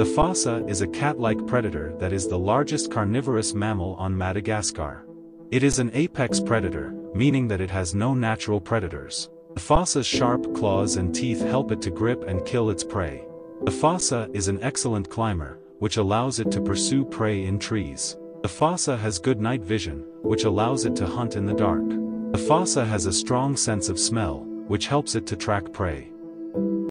The fossa is a cat-like predator that is the largest carnivorous mammal on Madagascar. It is an apex predator, meaning that it has no natural predators. The fossa's sharp claws and teeth help it to grip and kill its prey. The fossa is an excellent climber, which allows it to pursue prey in trees. The fossa has good night vision, which allows it to hunt in the dark. The fossa has a strong sense of smell, which helps it to track prey.